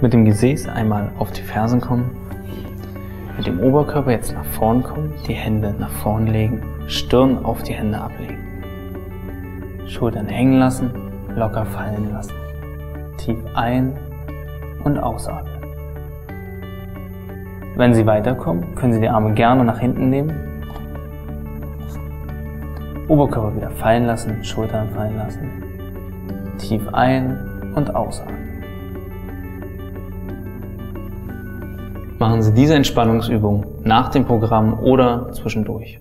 Mit dem Gesäß einmal auf die Fersen kommen. Mit dem Oberkörper jetzt nach vorn kommen, die Hände nach vorn legen, Stirn auf die Hände ablegen. Schultern hängen lassen, locker fallen lassen. Tief ein und ausatmen. Wenn Sie weiterkommen, können Sie die Arme gerne nach hinten nehmen. Oberkörper wieder fallen lassen, Schultern fallen lassen. Tief ein und ausatmen. Machen Sie diese Entspannungsübung nach dem Programm oder zwischendurch.